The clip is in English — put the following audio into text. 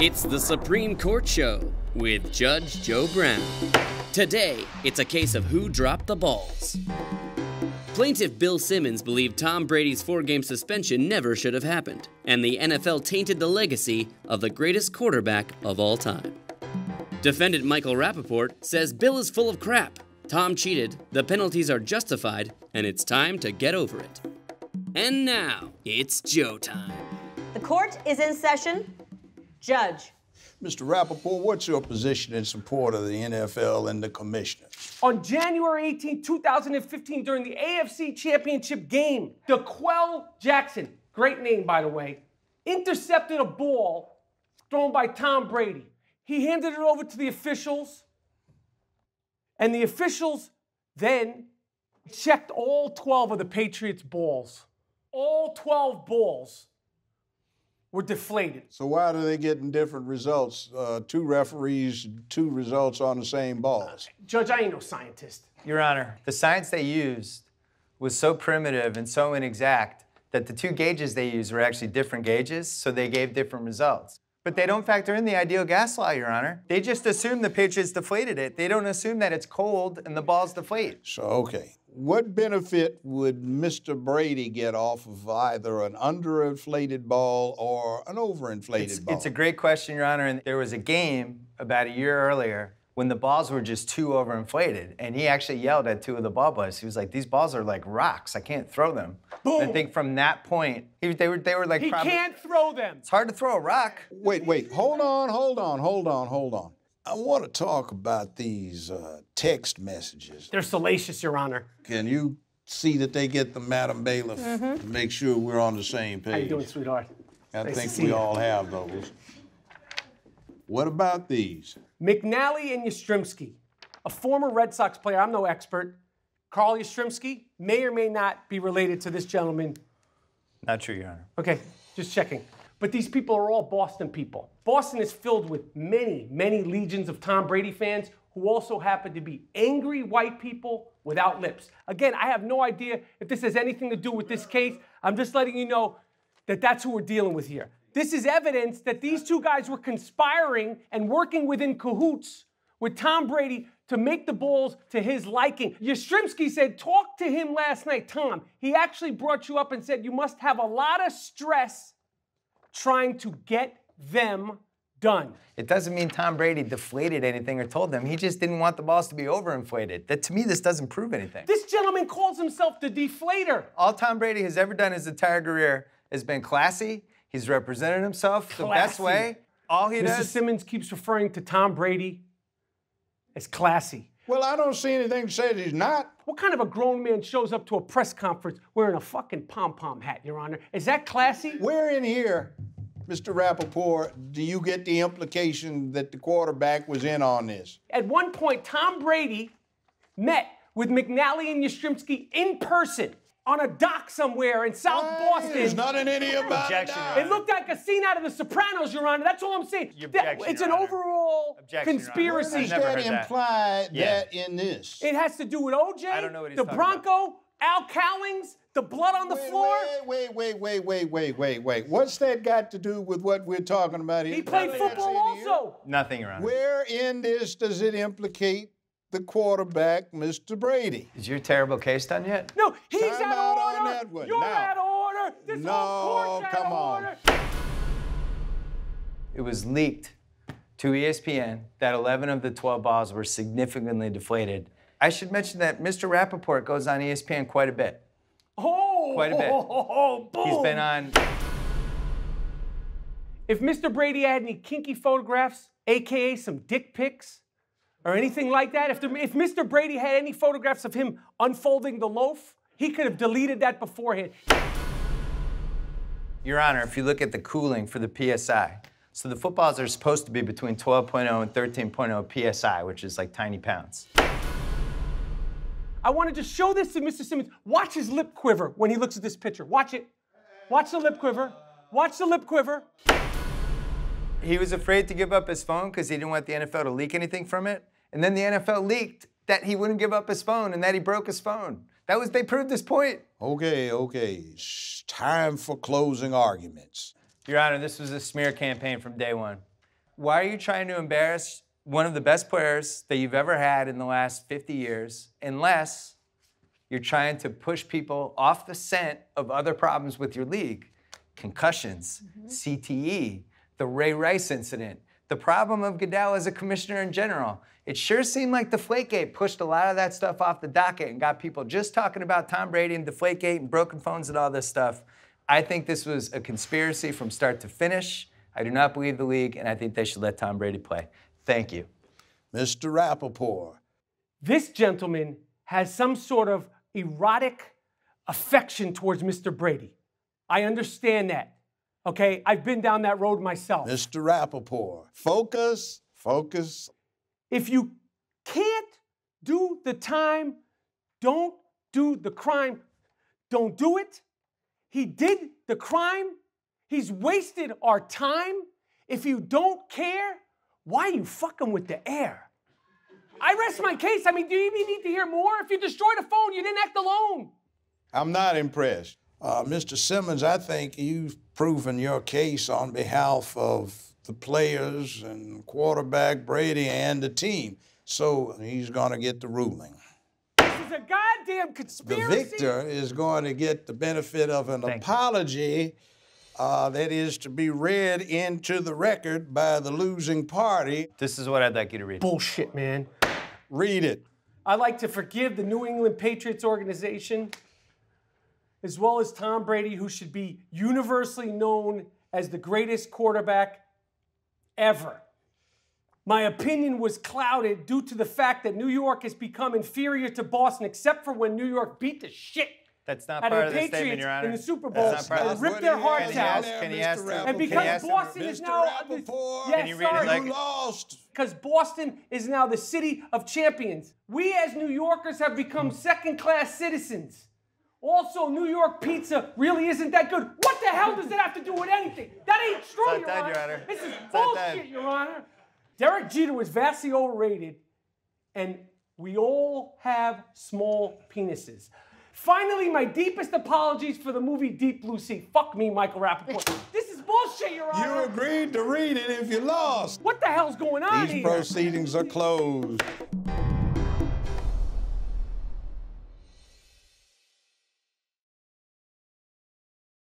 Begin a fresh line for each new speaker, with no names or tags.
It's the Supreme Court Show with Judge Joe Brown. Today, it's a case of who dropped the balls. Plaintiff Bill Simmons believed Tom Brady's four game suspension never should have happened, and the NFL tainted the legacy of the greatest quarterback of all time. Defendant Michael Rapaport says Bill is full of crap. Tom cheated, the penalties are justified, and it's time to get over it. And now, it's Joe time.
The court is in session. Judge.
Mr. Rapaport, what's your position in support of the NFL and the commissioner?
On January 18, 2015, during the AFC Championship game, D'Qwell Jackson, great name by the way, intercepted a ball thrown by Tom Brady. He handed it over to the officials, and the officials then checked all 12 of the Patriots' balls. All 12 balls were deflated.
So why are they getting different results? Uh, two referees, two results on the same balls.
Judge, I ain't no scientist.
Your Honor, the science they used was so primitive and so inexact that the two gauges they used were actually different gauges, so they gave different results. But they don't factor in the ideal gas law, Your Honor. They just assume the Patriots deflated it. They don't assume that it's cold and the balls deflate.
So, okay. What benefit would Mr. Brady get off of either an underinflated ball or an overinflated
It's,
ball?
it's a great question, Your Honor. And there was a game about a year earlier when the balls were just too overinflated, and he actually yelled at two of the ball boys. He was like, "These balls are like rocks. I can't throw them."
Boom.
I think from that point, he, they were they were like,
He
probably-
can't throw them.
It's hard to throw a rock.
Wait, wait, hold on, hold on, hold on, hold on. I want to talk about these uh, text messages.
They're salacious, Your Honor.
Can you see that they get the Madam Bailiff to make sure we're on the same page?
How you doing, sweetheart?
I
Nice
think we
you.
all have those. What about these?
McNally and Yastrzemski, a former Red Sox player. I'm no expert. Carl Yastrzemski may or may not be related to this gentleman.
Not true, Your Honor.
Okay, just checking. But these people are all Boston people. Boston is filled with many, many legions of Tom Brady fans who also happen to be angry white people without lips. Again, I have no idea if this has anything to do with this case. I'm just letting you know that that's who we're dealing with here. This is evidence that these two guys were conspiring and working within cahoots with Tom Brady to make the balls to his liking. Yastrzemski said, talk to him last night. Tom, he actually brought you up and said you must have a lot of stress trying to get them done.
It doesn't mean Tom Brady deflated anything or told them. He just didn't want the balls to be overinflated. That to me, this doesn't prove anything.
This gentleman calls himself the deflator.
All Tom Brady has ever done his entire career has been classy. He's represented himself the best way. All he
Mr.
does.
Simmons keeps referring to Tom Brady as classy.
Well, I don't see anything to say that he's not.
What kind of a grown man shows up to a press conference wearing a fucking pom pom hat, Your Honor? Is that classy?
Where in here, Mr. Rapaport, do you get the implication that the quarterback was in on this?
At one point, Tom Brady met with McNally and Yastrzemski in person on a dock somewhere in South Boston.
There's nothing in here about it.
Objection,
now.
It looked like a scene out of The Sopranos, Your Honor. That's all I'm saying.
You
That- it's
Your
an
Honor.
overall
Objection, Your Honor.
conspiracy.
Does
I've
that
heard that.
imply
Yeah.
that in this?
It has to do with OJ,
I don't know what he's
the
talking
Bronco, Al Cowlings, the blood on the floor?
Wait,
floor.
Wait, wait, wait, wait, wait, wait, wait. What's that got to do with what we're talking about here?
He played
Nothing
football
that's in here?
also.
Nothing, Your Honor.
Where in this does it implicate the quarterback, Mr. Brady?
Is your terrible case done yet?
No, he's
Time
out
out
of
on that one.
You're
Now.
out of order. This
No,
whole court's out
come
of
on.
order.
It was leaked to ESPN that 11 of the 12 balls were significantly deflated. I should mention that Mr. Rapaport goes on ESPN quite a bit. Quite a bit.
Oh, boom.
He's been on.
If Mr. Brady had any kinky photographs, aka some dick pics, or anything like that, if, the, if Mr. Brady had any photographs of him unfolding the loaf, he could have deleted that beforehand.
Your Honor, if you look at the cooling for the PSI, so the footballs are supposed to be between 12.0 and 13.0 PSI, which is like tiny pounds.
I wanted to show this to Mr. Simmons. Watch his lip quiver when he looks at this picture. Watch it. Watch the lip quiver. Watch the lip quiver.
He was afraid to give up his phone because he didn't want the NFL to leak anything from it. And then the NFL leaked that he wouldn't give up his phone and that he broke his phone. That was they proved this point.
Okay, okay. It's time for closing arguments.
Your Honor, this was a smear campaign from day one. why are you trying to embarrass one of the best players that you've ever had in the last 50 years unless you're trying to push people off the scent of other problems with your league? Concussions, mm-hmm. CTE, the Ray Rice incident, the problem of Goodell as a commissioner in general. It sure seemed like Deflategate pushed a lot of that stuff off the docket and got people just talking about Tom Brady and Deflategate and broken phones and all this stuff. I think this was a conspiracy from start to finish. I do not believe the league, and I think they should let Tom Brady play. Thank you.
Mr. Rapaport.
This gentleman has some sort of erotic affection towards Mr. Brady. I understand that. Okay, I've been down that road myself.
Mr. Rapaport. Focus, focus.
If you can't do the time, don't do the crime. Don't do it. He did the crime. He's wasted our time. If you don't care, why are you fucking with the air? I rest my case. I mean, do you even need to hear more? If you destroyed a phone, you didn't act alone.
I'm not impressed. Uh, Mr. Simmons, I think you've proven your case on behalf of the players and quarterback Brady and the team. So he's going to get the ruling.
This is a goddamn conspiracy.
The victor is going to get the benefit of an
Thank you.
Apology uh, that is to be read into the record by the losing party.
This is what I'd like you to read.
Bullshit, man.
Read it.
I'd like to forgive the New England Patriots organization, as well as Tom Brady, who should be universally known as the greatest quarterback ever. My opinion was clouded due to the fact that New York has become inferior to Boston, except for when New York beat the shit
That's not
out
part
of
of
the
the statement,
Patriots
Your Honor.
in the Super
That's
Bowl
not part of
and
the
ripped their hearts
Can you
out.
ask- can you ask them-
And
can you
because
ask them-
Boston is
Mr.
now
Rapaport,
yes,
Can you read
sorry.
like-
you lost.
because Boston is now the city of champions. We as New Yorkers have become hmm. second class citizens. Also, New York pizza really isn't that good. What the hell does that have to do with anything? That ain't true,
not
Your
done,
Honor.
Your Honor.
This is
It's not
bullshit, Your Honor. Derek Jeter was vastly overrated, and we all have small penises. Finally, my deepest apologies for the movie Deep Blue Sea. Fuck me, Michael Rapaport. this is bullshit, Your
You agreed to read it if you lost.
What the hell's going on
These
here?
proceedings are closed.